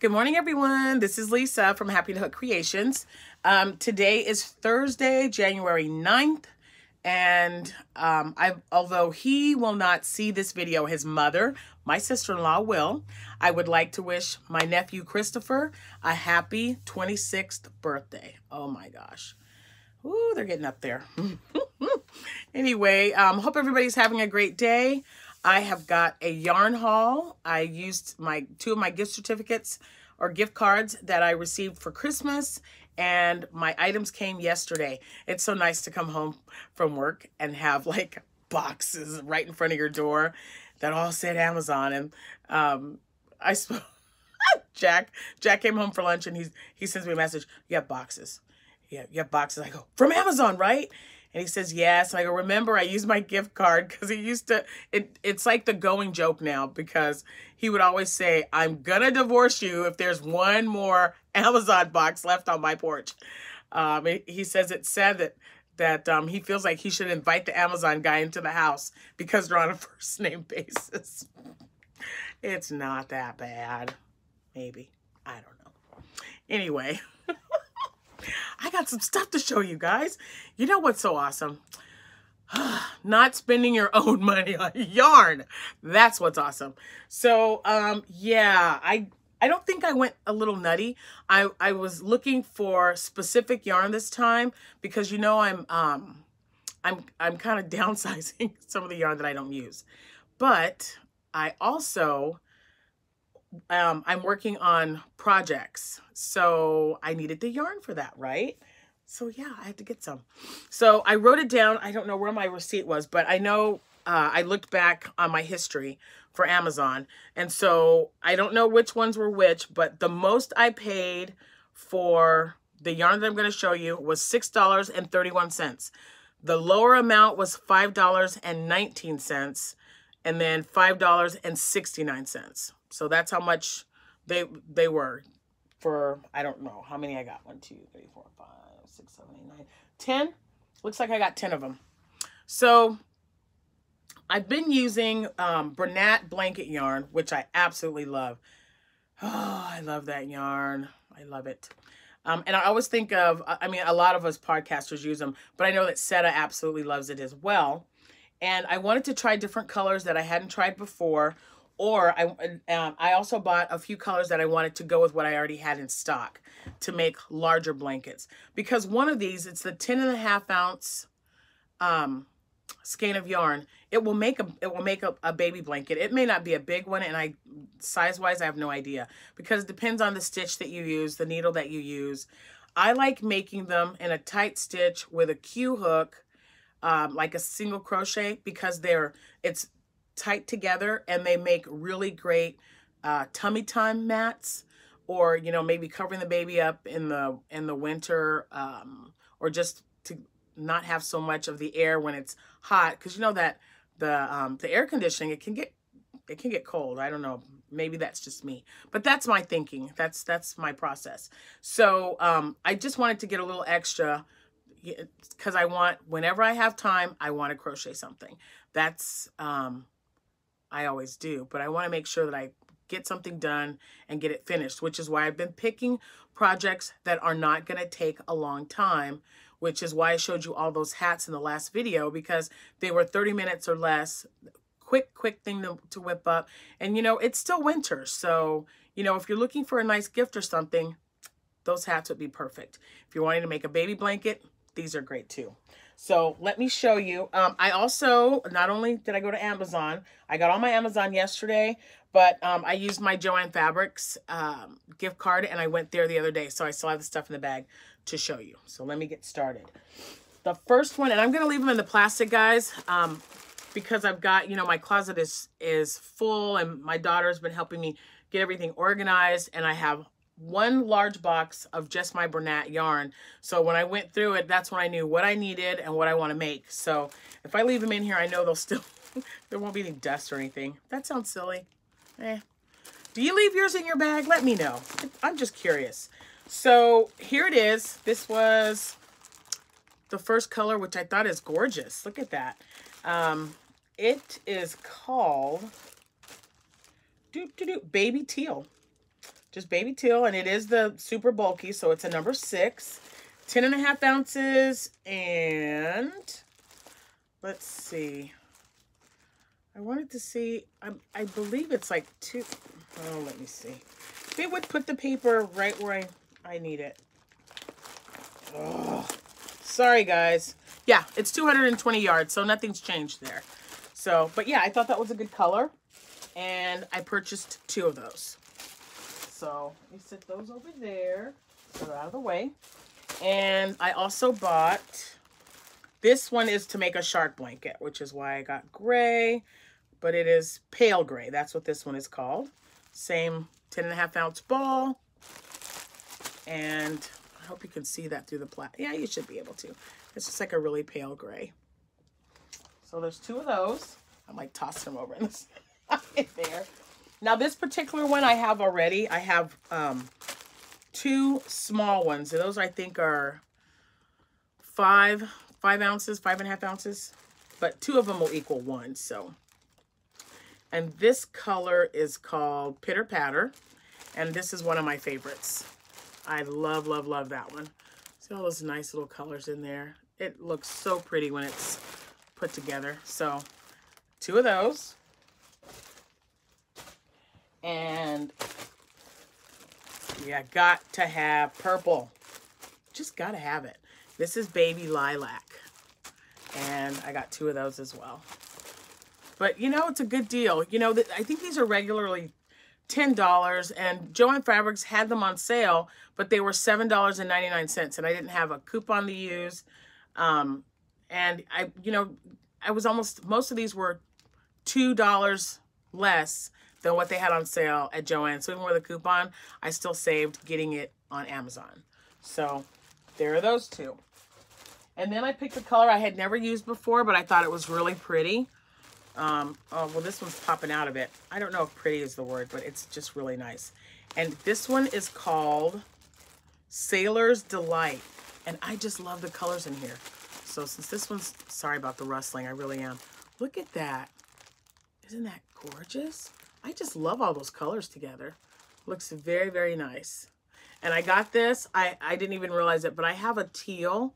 Good morning, everyone. This is Lisa from Happy to Hook Creations. Um, today is Thursday, January 9th. And um, I, although he will not see this video, his mother, my sister-in-law will, I would like to wish my nephew Christopher a happy 26th birthday. Oh my gosh. Ooh, they're getting up there. anyway, um, hope everybody's having a great day. I have got a yarn haul. I used my two of my gift certificates or gift cards that I received for Christmas and my items came yesterday. It's so nice to come home from work and have like boxes right in front of your door that all said Amazon. And um, I spoke, Jack, Jack came home for lunch and he's, he sends me a message. You have boxes. Yeah, you have boxes. I go, from Amazon, right? And he says, yes. And I go, remember, I used my gift card because he used to, it, it's like the going joke now because he would always say, I'm going to divorce you if there's one more Amazon box left on my porch. Um, he says it's sad that, that um, he feels like he should invite the Amazon guy into the house because they're on a first name basis. it's not that bad. Maybe. I don't know. Anyway. I got some stuff to show you guys. You know what's so awesome? Not spending your own money on yarn. That's what's awesome. So, um, yeah, I I don't think I went a little nutty. I, I was looking for specific yarn this time because you know I'm um I'm I'm kind of downsizing some of the yarn that I don't use. But I also um, I'm working on projects. So I needed the yarn for that, right? So yeah, I had to get some. So I wrote it down. I don't know where my receipt was, but I know uh, I looked back on my history for Amazon. And so I don't know which ones were which, but the most I paid for the yarn that I'm going to show you was $6.31. The lower amount was $5.19 and then $5.69. So that's how much they they were for, I don't know how many I got. One, two, three, four, five, six, seven, eight, nine, ten. Looks like I got 10 of them. So I've been using um, Bernat blanket yarn, which I absolutely love. Oh, I love that yarn. I love it. Um, and I always think of, I mean, a lot of us podcasters use them, but I know that Setta absolutely loves it as well. And I wanted to try different colors that I hadn't tried before or I, um, I also bought a few colors that I wanted to go with what I already had in stock to make larger blankets. Because one of these, it's the 10 and a half ounce um, skein of yarn. It will make a it will make a, a baby blanket. It may not be a big one, and I size wise I have no idea because it depends on the stitch that you use, the needle that you use. I like making them in a tight stitch with a Q hook, um, like a single crochet because they're it's tight together and they make really great uh, tummy time mats or, you know, maybe covering the baby up in the, in the winter um, or just to not have so much of the air when it's hot. Cause you know that the, um, the air conditioning, it can get, it can get cold. I don't know. Maybe that's just me, but that's my thinking. That's, that's my process. So um, I just wanted to get a little extra because I want, whenever I have time, I want to crochet something. That's, um, I always do, but I want to make sure that I get something done and get it finished, which is why I've been picking projects that are not going to take a long time, which is why I showed you all those hats in the last video because they were 30 minutes or less. Quick, quick thing to, to whip up. And, you know, it's still winter. So, you know, if you're looking for a nice gift or something, those hats would be perfect. If you're wanting to make a baby blanket, these are great too. So let me show you. Um, I also, not only did I go to Amazon, I got on my Amazon yesterday, but um, I used my Joann Fabrics um, gift card and I went there the other day. So I still have the stuff in the bag to show you. So let me get started. The first one, and I'm going to leave them in the plastic, guys, um, because I've got, you know, my closet is, is full and my daughter's been helping me get everything organized and I have one large box of just my Bernat yarn. So when I went through it, that's when I knew what I needed and what I want to make. So if I leave them in here, I know they'll still, there won't be any dust or anything. That sounds silly. Eh. Do you leave yours in your bag? Let me know. I'm just curious. So here it is. This was the first color, which I thought is gorgeous. Look at that. Um, it is called doo, doo, doo, Baby Teal. Just baby teal, and it is the super bulky, so it's a number six. 10 and a half ounces, and let's see. I wanted to see, I, I believe it's like two, oh, let me see. They would put the paper right where I, I need it. Ugh. Sorry, guys. Yeah, it's 220 yards, so nothing's changed there. So, but yeah, I thought that was a good color, and I purchased two of those. So, me set those over there, so they're out of the way. And I also bought, this one is to make a shark blanket, which is why I got gray, but it is pale gray. That's what this one is called. Same 10 and a half ounce ball. And I hope you can see that through the plat. Yeah, you should be able to. It's just like a really pale gray. So there's two of those. I might toss them over in there. Now this particular one I have already. I have um, two small ones. Those I think are five, five ounces, five and a half ounces. But two of them will equal one, so. And this color is called Pitter Patter. And this is one of my favorites. I love, love, love that one. See all those nice little colors in there. It looks so pretty when it's put together. So two of those. And yeah, got to have purple. Just got to have it. This is Baby Lilac. And I got two of those as well. But, you know, it's a good deal. You know, I think these are regularly $10 and Joann Fabrics had them on sale, but they were $7.99 and I didn't have a coupon to use. Um, and I, you know, I was almost, most of these were $2 less than what they had on sale at Joann. So even with a coupon, I still saved getting it on Amazon. So there are those two. And then I picked a color I had never used before, but I thought it was really pretty. Um, oh, well, this one's popping out of it. I don't know if pretty is the word, but it's just really nice. And this one is called Sailor's Delight. And I just love the colors in here. So since this one's, sorry about the rustling, I really am. Look at that. Isn't that gorgeous? I just love all those colors together. Looks very, very nice. And I got this, I, I didn't even realize it, but I have a teal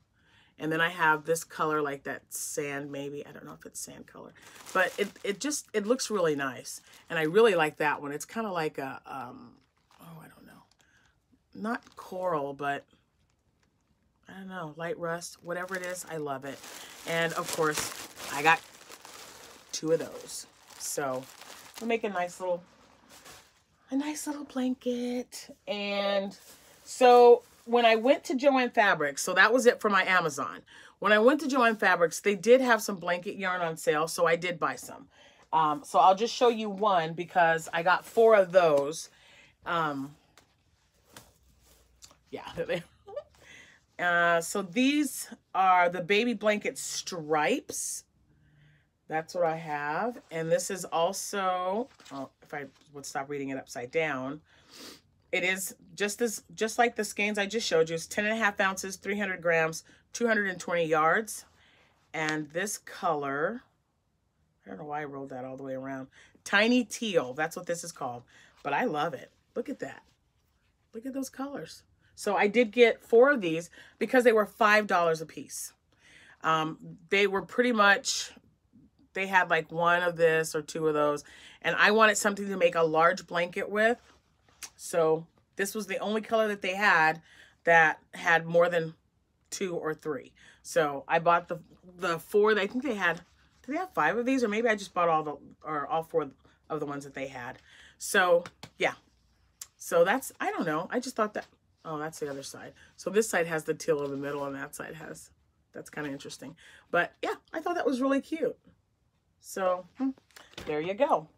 and then I have this color like that sand maybe. I don't know if it's sand color. But it, it just, it looks really nice. And I really like that one. It's kind of like a, um, oh, I don't know. Not coral, but I don't know, light rust, whatever it is. I love it. And of course, I got two of those. So Make a nice little, a nice little blanket. And so when I went to Joann Fabrics, so that was it for my Amazon. When I went to Joann Fabrics, they did have some blanket yarn on sale, so I did buy some. Um, so I'll just show you one because I got four of those. Um, yeah. uh, so these are the baby blanket stripes. That's what I have. And this is also, oh, if I would stop reading it upside down, it is just as just like the skeins I just showed you. It's 10 and a half ounces, 300 grams, 220 yards. And this color, I don't know why I rolled that all the way around. Tiny teal, that's what this is called. But I love it. Look at that. Look at those colors. So I did get four of these because they were $5 a piece. Um, they were pretty much they had like one of this or two of those. And I wanted something to make a large blanket with. So this was the only color that they had that had more than two or three. So I bought the the four. I think they had, did they have five of these? Or maybe I just bought all the, or all four of the ones that they had. So yeah. So that's, I don't know. I just thought that, oh, that's the other side. So this side has the teal in the middle and that side has, that's kind of interesting. But yeah, I thought that was really cute. So hmm, there you go.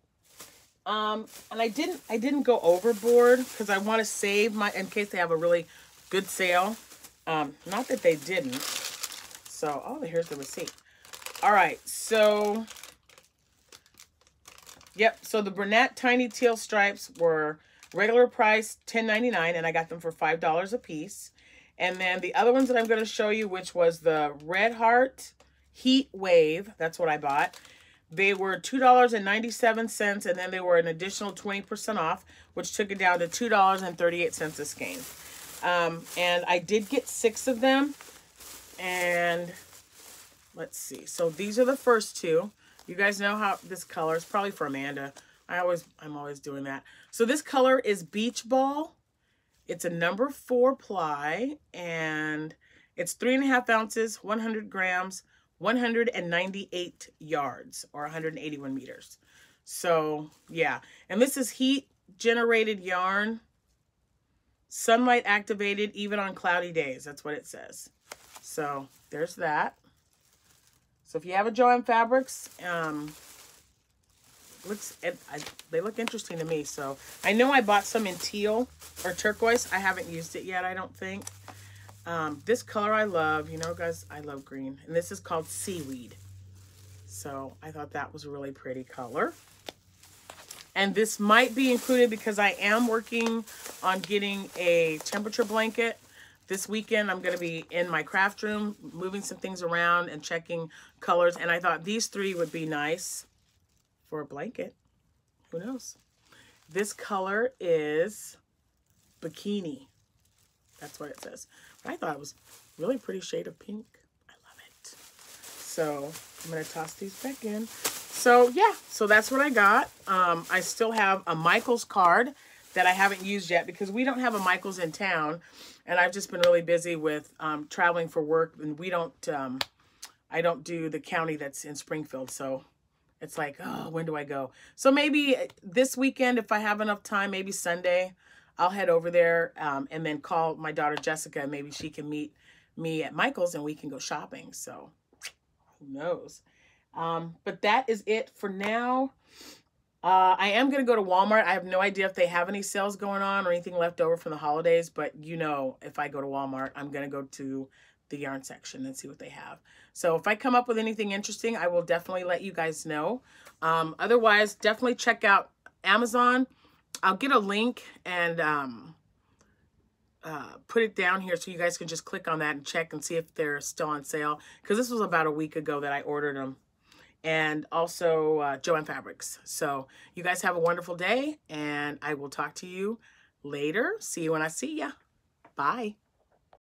Um, and I didn't I didn't go overboard because I want to save my in case they have a really good sale. Um, not that they didn't. So oh here's the receipt. All right, so yep, so the Bernat Tiny Teal Stripes were regular price $10.99 and I got them for $5 a piece. And then the other ones that I'm going to show you, which was the Red Heart Heat Wave, that's what I bought. They were $2.97 and then they were an additional 20% off, which took it down to $2.38 a skein. Um, and I did get six of them. And let's see. So these are the first two. You guys know how this color is probably for Amanda. I always, I'm always doing that. So this color is Beach Ball. It's a number four ply and it's three and a half ounces, 100 grams, 198 yards or 181 meters. So yeah, and this is heat generated yarn, sunlight activated even on cloudy days. That's what it says. So there's that. So if you have a Joann Fabrics, um, looks I, they look interesting to me. So I know I bought some in teal or turquoise. I haven't used it yet, I don't think. Um, this color I love. You know, guys, I love green. And this is called Seaweed. So I thought that was a really pretty color. And this might be included because I am working on getting a temperature blanket. This weekend, I'm going to be in my craft room, moving some things around and checking colors. And I thought these three would be nice for a blanket. Who knows? This color is Bikini. That's what it says. I thought it was really pretty shade of pink. I love it. So I'm going to toss these back in. So yeah, so that's what I got. Um, I still have a Michaels card that I haven't used yet because we don't have a Michaels in town. And I've just been really busy with um, traveling for work. And we don't, um, I don't do the county that's in Springfield. So it's like, oh, when do I go? So maybe this weekend, if I have enough time, maybe Sunday, I'll head over there um, and then call my daughter Jessica and maybe she can meet me at Michael's and we can go shopping. So who knows? Um, but that is it for now. Uh, I am going to go to Walmart. I have no idea if they have any sales going on or anything left over from the holidays. But you know, if I go to Walmart, I'm going to go to the yarn section and see what they have. So if I come up with anything interesting, I will definitely let you guys know. Um, otherwise, definitely check out Amazon. I'll get a link and um, uh, put it down here so you guys can just click on that and check and see if they're still on sale. Because this was about a week ago that I ordered them. And also uh, Joann Fabrics. So you guys have a wonderful day and I will talk to you later. See you when I see ya. Bye.